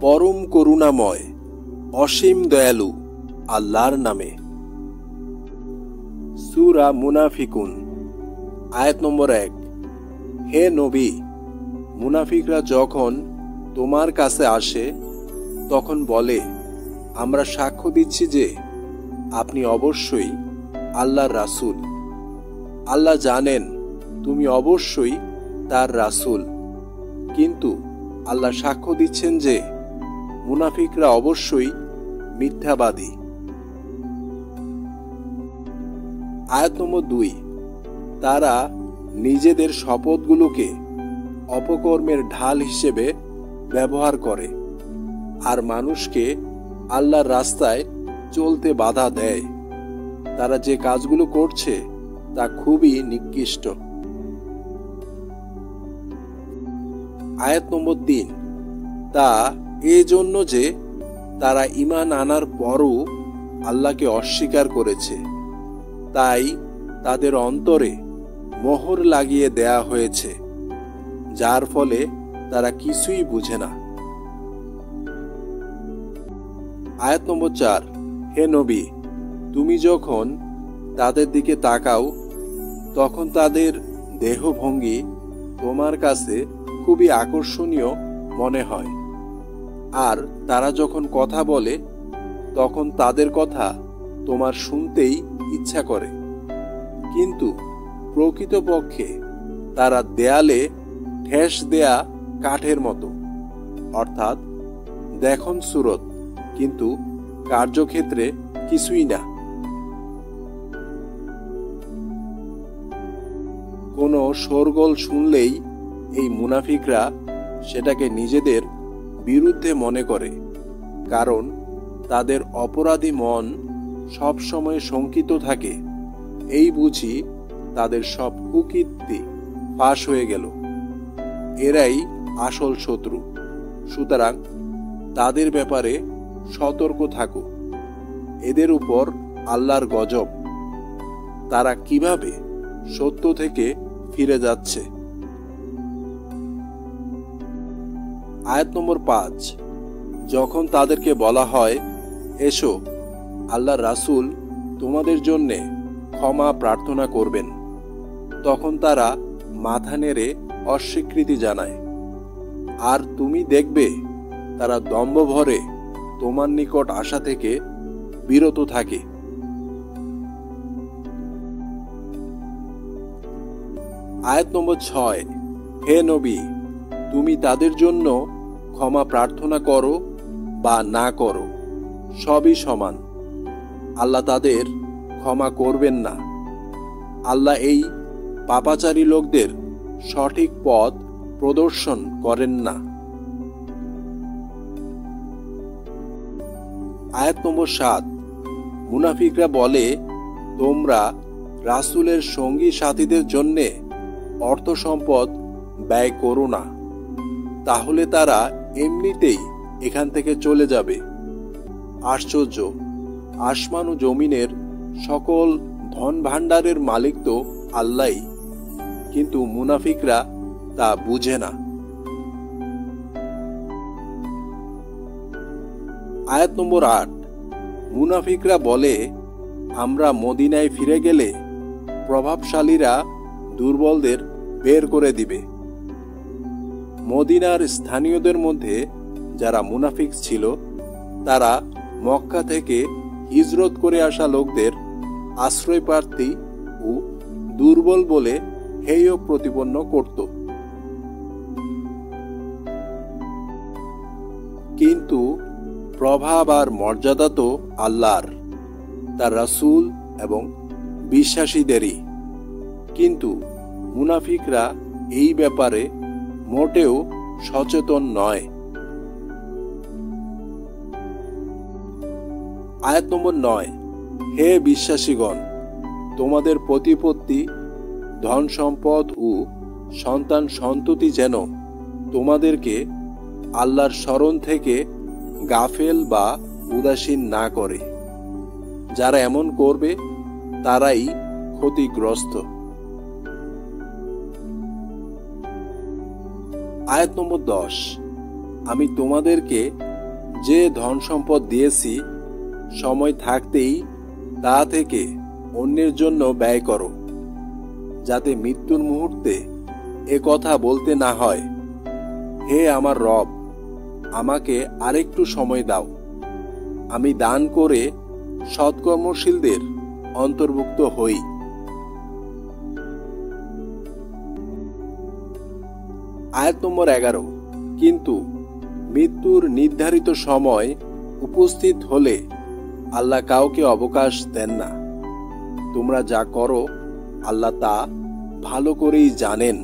পরম করুণাময়, অসীম দয়ালু আল্লাহর নামে। সুরা মুনাফিকুন, আয়াত নম্বর এক। হে নবী, মুনাফিকরা যখন তোমার কাছে আসে, তখন বলে, আমরা সাক্ষ্য দিচ্ছি যে আপনি অবশ্যই আল্লাহর রাসূল। আল্লাহ জানেন তুমি অবশ্যই তার রাসূল। কিন্তু আল্লাহ সাক্ষ্য দিচ্ছেন যে মুনাফিকরা অবশ্যই মিথ্যাবাদী। আয়াত নম্বর দুই, তারা নিজেদের শপথগুলোকে অপকর্মের ঢাল হিসেবে ব্যবহার করে আর মানুষকে আল্লাহর রাস্তায় চলতে বাধা দেয়। তারা যে কাজগুলো করছে তা খুবই নিকৃষ্ট। আয়াত নম্বর তিন, তা এজন্য যে তারা ইমান আনার পরও আল্লাহকে অস্বীকার করেছে। তাই তাদের অন্তরে মোহর লাগিয়ে দেয়া হয়েছে, যার ফলে তারা কিছুই বুঝে না। আয়াত নম্বর চার, হে নবী, তুমি যখন তাদের দিকে তাকাও, তখন তাদের দেহভঙ্গি তোমার কাছে খুবই আকর্ষণীয় মনে হয়। আর তারা যখন কথা বলে, তখন তাদের কথা তোমার শুনতেই ইচ্ছা করে। কিন্তু প্রকৃতপক্ষে তারা দেয়ালে ঠেস দেয়া কাঠের মতো। অর্থাৎ দেখন সুরত, কিন্তু কার্যক্ষেত্রে কিছুই না। কোনো শোরগোল শুনলেই এই মুনাফিকরা সেটাকে নিজেদের বিরুদ্ধে মনে করে, কারণ তাদের অপরাধী মন সবসময় শঙ্কিত থাকে। এই বুঝি তাদের সব কুকীর্তি ফাঁস হয়ে গেল। এরাই আসল শত্রু। সুতরাং তাদের ব্যাপারে সতর্ক থাকো। এদের উপর আল্লাহর গজব। তারা কীভাবে সত্য থেকে ফিরে যাচ্ছে? আয়াত নম্বর পাঁচ। যখন তাদেরকে বলা হয়, এসো আল্লাহ রাসুল তোমাদের জন্যে ক্ষমা প্রার্থনা করবেন। তখন তারা মাথা নেড়ে অস্বীকৃতি জানায়। আর তুমি দেখবে, তারা দম্ভ ভরে তোমার নিকট আসা থেকে বিরত থাকে। আয়াত নম্বর ছয়, হে নবী, তুমি তাদের জন্য ক্ষমা প্রার্থনা করো বা না করো, সবই সমান। আল্লাহ তাদের ক্ষমা করবেন না। আল্লাহ এই পাপাচারী লোকদের সঠিক পথ প্রদর্শন করেন না। আয়াত নম্বর সাত। মুনাফিকরা বলে, তোমরা রাসুলের সঙ্গী সাথীদের জন্যে অর্থ সম্পদ ব্যয় করো না। তাহলে তারা এমনিতেই এখান থেকে চলে যাবে। আশ্চর্য, আসমান জমিনের সকল ধন ভাণ্ডারের মালিক তো আল্লাহ কিন্তু মুনাফিকরা তা বুঝে না। আয়াত নম্বর আট, মুনাফিকরা বলে, আমরা মদিনায় ফিরে গেলে প্রভাবশালীরা দুর্বলদের বের করে দিবে। মদিনার স্থানীয়দের মধ্যে যারা মুনাফিক ছিল, তারা মক্কা থেকে হিজরত করে আসা লোকদের আশ্রয় প্রার্থী ও দুর্বল বলে হেয় প্রতিপন্ন করত। কিন্তু প্রভাব আর মর্যাদা তো আল্লাহর, তার রাসূল এবং বিশ্বাসীদেরই। কিন্তু মুনাফিকরা এই ব্যাপারে মোটেও সচেতন নয়। আয়াত নম্বর নয়, হে বিশ্বাসীগণ, তোমাদের প্রতিপত্তি, ধন সম্পদ ও সন্তান সন্ততি যেন তোমাদেরকে আল্লাহর স্মরণ থেকে গাফেল বা উদাসীন না করে। যারা এমন করবে, তারাই ক্ষতিগ্রস্ত। আয়াত নম্বর দশ। আমি তোমাদেরকে যে ধন সম্পদ দিয়েছি, সময় থাকতেই তা থেকে অন্যের জন্য ব্যয় করো, যাতে মৃত্যুর মুহূর্তে এ কথা বলতে না হয়। হে আমার রব, আমাকে আরেকটু সময় দাও। আমি দান করে সৎকর্মশীলদের অন্তর্ভুক্ত হই। আয়াত নম্বর এগারো। কিন্তু মৃত্যুর নির্ধারিত সময় উপস্থিত হলে আল্লাহ কাউকে অবকাশ দেন না। তোমরা যা করো, আল্লাহ তা ভালো করেই জানেন।